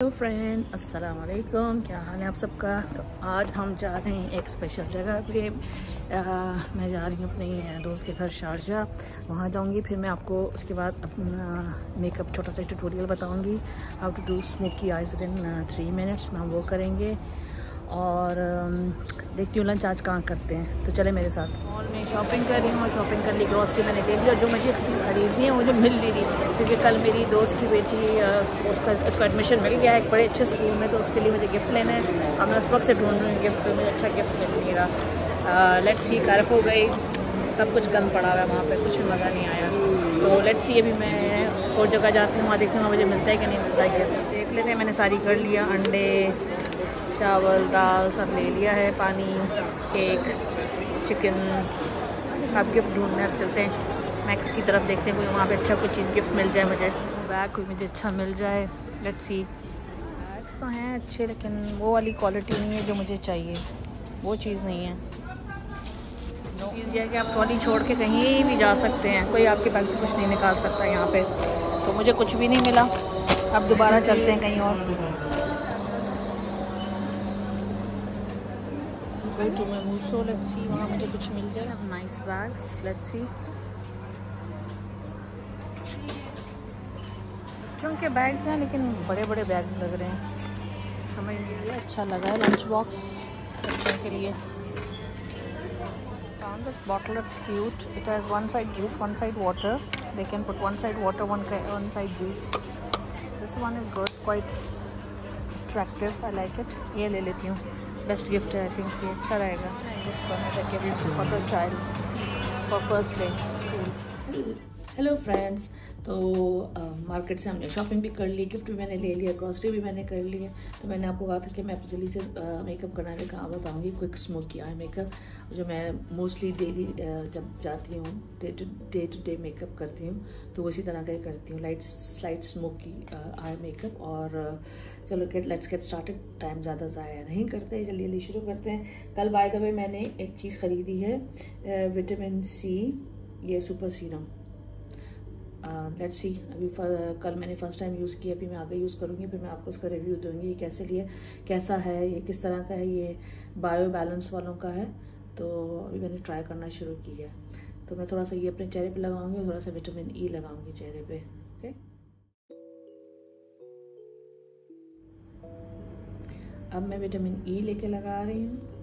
Hello friend अस्सलाम वालेकुम क्या हाल है आप सबका? तो आज हम जा रहे हैं एक स्पेशल जगह पे। आ, मैं जा रही हूँ अपने दोस्त के घर शारजा। वहाँ जाऊँगी फिर मैं आपको उसके बाद अपना मेकअप छोटा सा ट्यूटोरियल बताऊँगी। How to do smoky eyes within three minutes में हम वो करेंगे। और देखती हूँ लंच आज कहाँ करते हैं? तो चले मेरे साथ। मॉल में शॉपिंग कर रही हूँ और शॉपिंग कर ली ग्रॉसरी मैंने ले ली और जो मुझे चीज़ खरीदनी है मुझे मिल नहीं रही क्योंकि कल मेरी दोस्त की बेटी उसका उसको एडमिशन मिल गया है एक बड़े अच्छे स्कूल में तो उसके लिए मुझे गिफ्ट लेना है। और मैं उस वक्त से ढूंढ रही हूँ गिफ्ट पर मुझे अच्छा गिफ्ट मिल नहीं रहा। लेट्स सी कारफ हो गई। सब कुछ गंद पड़ा हुआ है वहाँ पर कुछ भी मज़ा नहीं आया। तो लेट्स सी अभी मैं और जगह जाती हूँ वहाँ देखूँगा मुझे मिलता है कि नहीं मिलता है गिफ्ट देख लेते हैं मैंने सारी कर लिया अंडे चावल, दाल सब ले लिया है, पानी, केक चिकन अब गिफ्ट ढूँढने अब चलते हैं। मैक्स की तरफ़ देखते हैं, कोई वहाँ पे अच्छा कोई चीज़ गिफ्ट मिल जाए मुझे। बैग कोई मुझे अच्छा मिल जाए। लेट्स सी बैग्स तो हैं अच्छे, लेकिन वो वाली क्वालिटी नहीं है जो मुझे चाहिए। वो चीज़ नहीं है। चीज़ यह है कि आप ट्रॉली छोड़ के कहीं भी जा सकते हैं। कोई आपके बैग से कुछ नहीं निकाल सकता यहाँ पर तो मुझे कुछ भी नहीं मिला। अब दोबारा चलते हैं कहीं और। चूँकि बैग्स हैं लेकिन बड़े बड़े बैग्स लग रहे हैं। समझ अच्छा लगा है लंच बॉक्स बच्चों के लिए। This cute it has one side juice one side water they can put one side water one one side juice this one is good quite attractive I like it ये ले लेती हूँ। Best gift है I think ये अच्छा रहेगा। For the child for first day school hello friends तो market से हमने शॉपिंग भी कर ली गिफ्ट भी मैंने ले लिया ग्रॉसरी भी मैंने कर ली है। तो मैंने आपको कहा था कि मैं आपको जल्दी से मेकअप करने का बताऊँगी क्विक स्मोकी आई मेकअप जो मैं मोस्टली डेली जब जाती हूँ day to day to day makeup करती हूँ तो उसी तरह का ही करती हूँ। Light slight smoky eye makeup और, चलो get let's get started time ज़्यादा ज़ाया नहीं करते जल्दी जल्दी शुरू करते हैं। कल बाय द वे मैंने एक चीज़ ख़रीदी है विटामिन सी ये सुपर सीरम लेट्स सी अभी कल मैंने फ़र्स्ट टाइम यूज़ किया फिर मैं आगे यूज़ करूँगी, फिर मैं आपको उसका रिव्यू दूँगी कैसे लिए, कैसा है, ये किस तरह का है, ये बायो बैलेंस वालों का है। तो अभी मैंने ट्राई करना शुरू किया। है तो मैं थोड़ा सा ये अपने चेहरे पे लगाऊँगी थोड़ा सा विटामिन ई e लगाऊँगी चेहरे पे ओके अब मैं विटामिन ई e लेके लगा रही हूँ।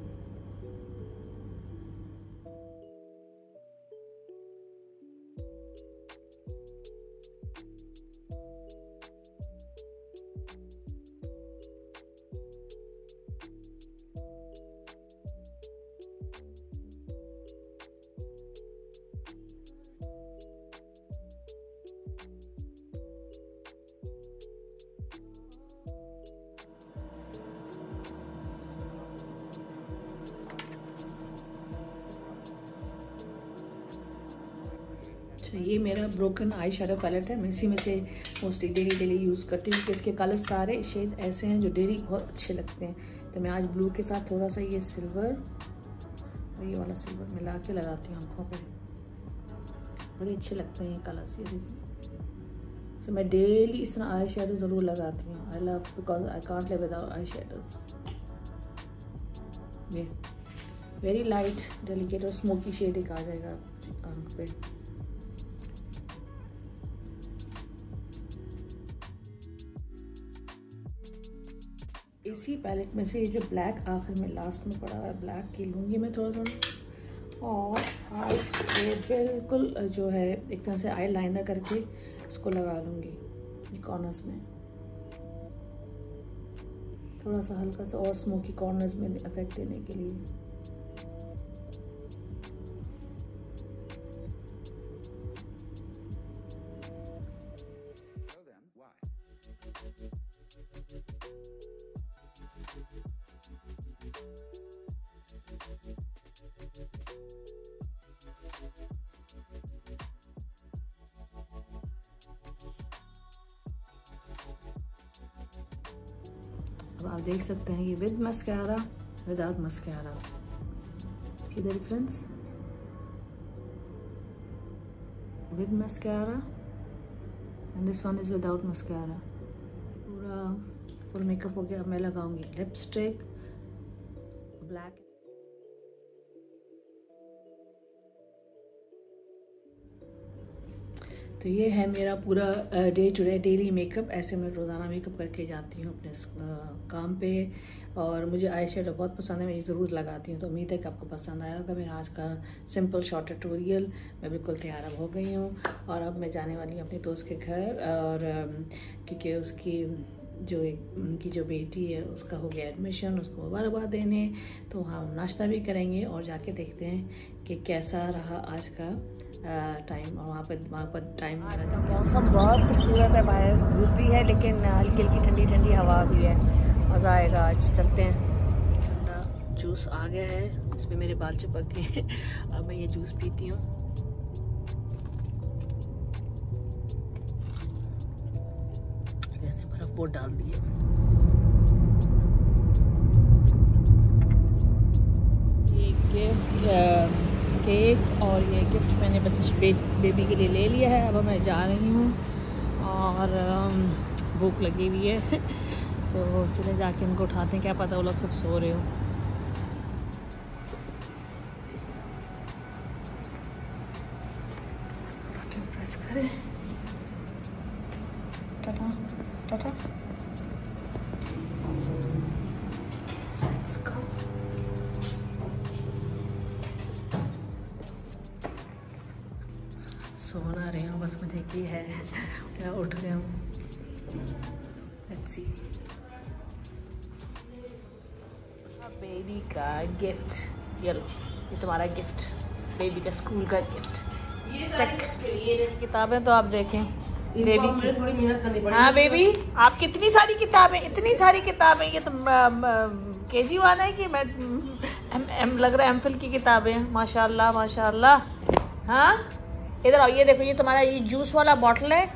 अच्छा ये मेरा ब्रोकन आई शेडो पैलेट है। मैं इसी में से मोस्टली डेली डेली यूज़ करती हूँ, क्योंकि इसके कलर सारे शेड ऐसे हैं जो डेली बहुत अच्छे लगते हैं। तो मैं आज ब्लू के साथ थोड़ा सा ये सिल्वर और ये वाला सिल्वर मिला के लगाती हूँ आँखों पर बड़े अच्छे लगते हैं ये कलर्स ये तो मैं डेली इस तरह आई शेडो ज़रूर लगाती हूँ। I love because I can't live without eye shadows very light delicate और स्मोकी शेड एक आ जाएगा आँख पे। इसी पैलेट में से ये जो ब्लैक आखिर में लास्ट में पड़ा हुआ है ब्लैक की लूँगी मैं थोड़ा थोड़ा और आज ये बिल्कुल जो है, एक तरह से आई लाइनर करके इसको लगा लूँगी कॉर्नर्स में। थोड़ा सा हल्का सा और स्मोकी कॉर्नर्स में इफ़ेक्ट देने के लिए। तो आप देख सकते हैं ये with mascara without mascara see the difference with mascara and this one is without mascara पूरा फुल मेकअप हो गया। मैं लगाऊँगी लिपस्टिक ब्लैक तो ये है मेरा पूरा day to day daily makeup ऐसे मैं रोज़ाना मेकअप करके जाती हूँ अपने काम पे। और मुझे आई शेडो बहुत पसंद है, मैं ये ज़रूर लगाती हूँ तो उम्मीद है कि आपको पसंद आया होगा मेरा आज का सिंपल शॉर्ट ट्यूटोरियल मैं बिल्कुल तैयार अब हो गई हूँ, और अब मैं जाने वाली हूँ अपने दोस्त के घर, और क्योंकि उसकी, जो एक, उनकी जो बेटी है, उसका हो गया एडमिशन उसको मुबारकबाद देने। तो हम नाश्ता भी करेंगे, और जाके देखते हैं कि कैसा रहा आज का टाइम और वहाँ पर वहाँ पर टाइम आज का मौसम बहुत खूबसूरत है बाहर धूप भी है लेकिन हल्की हल्की ठंडी ठंडी हवा भी है। मज़ा आएगा आज चलते हैं। ठंडा जूस आ गया है इसमें मेरे बाल चिपक गए अब मैं ये जूस पीती हूँ। बर्फ़ बहुत डाल दिए ये गिफ्ट केक और ये गिफ्ट मैंने बच्चे बेबी के लिए ले लिया है। अब मैं जा रही हूँ और भूख लगी हुई है। तो चले जाके उनको उठाते हैं। क्या पता वो लोग सब सो रहे हो। प्रेस करें। सोना रही हूँ बस मुझे की है। क्या उठ गया हूँ? बेबी का गिफ्ट ये लो ये तुम्हारा गिफ्ट बेबी का स्कूल का गिफ्ट चेक किताबें तो आप देखें। बेबी की। थोड़ी मेहनत करनी पड़ेगी। हाँ बेबी आप कितनी सारी किताबें इतनी सारी किताबें। ये तो के जी वन है कि मैं एम, एम लग रहा है एम फिल की किताबें। माशाल्लाह माशाल्लाह। हाँ? इधर आओ ये देखो ये तुम्हारा ये जूस वाला बॉटल है।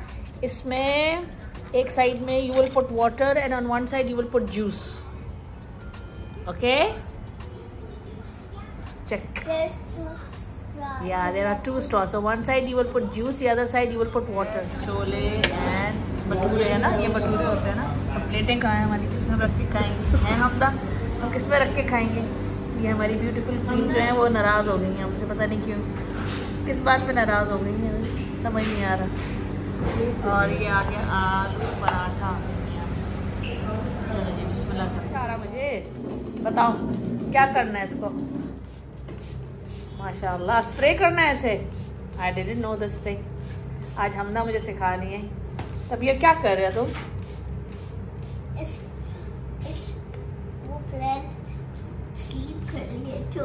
इसमें एक साइड में you will put water and on one side you will put juice okay check. There's two straws. Yeah there are two straws. So one side you will put juice the other side you will put water. Chole and bhature है ना? ये भटूरे होते हैं ना? तो प्लेटें कहाँ हैं हमारी? किसमें रख के खाएँगे? हैं हमदा? हम किसमें रख के खाएँगे? ये हमारी ब्यूटीफुल क्वीन जो है वो नाराज़ हो गई हैं। मुझे पता नहीं क्यों। किस बात पे नाराज़ हो गई है? समझ नहीं आ रहा। और ये आ गया आलू पराठा। चलो जी बिस्मिल्लाह। आ रहा मुझे बताओ क्या करना है इसको? माशाल्लाह स्प्रे करना है ऐसे I didn't know this thing आज हमदा मुझे सिखा रही है। तब ये क्या कर रहे हो तुम? इस, इस वो प्लेट स्लीप कर रही है तो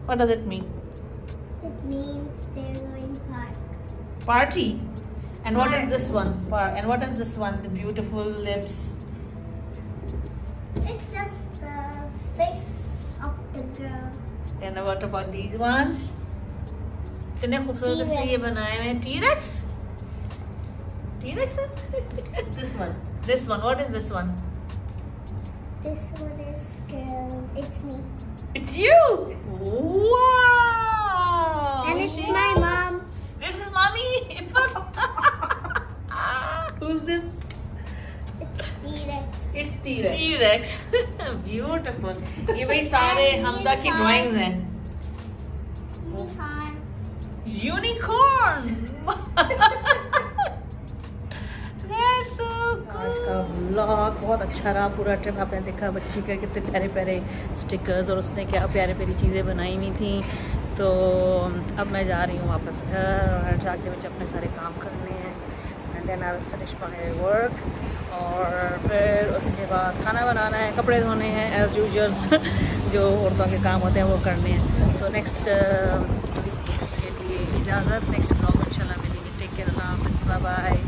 what does it mean it means they're going park party and what is Park. this one Par and what is this one the beautiful lips it's just the face of the girl and what about these ones इतने खूबसूरत इसने ये T-Rex. बनाए हुए हैं T Rex T Rex this one this one what is this one this one is girl it's me it's you wow and it's She- my mom this is mommy who's this it's T-Rex It's T-Rex. T-Rex. Beautiful. ये भाई सारे हमदा की drawings हैं अच्छा रहा, पूरा trip आपने देखा, बच्ची का कितने प्यारे प्यारे स्टिकर्स और उसने क्या प्यारे प्यारी चीज़ें बनाई हुई थी। तो अब मैं जा रही हूँ वापस घर और जाके मुझे अपने सारे काम करने हैं। And then I will finish my work और फिर उसके बाद खाना बनाना है, कपड़े धोने हैं एज़ यूजल जो औरतों के काम होते हैं वो करने हैं। तो नेक्स्ट वीक के लिए इजाज़त नेक्स्ट ब्लॉग इंशाल्लाह मिलेंगे। टेक केयर अल्लाह बाय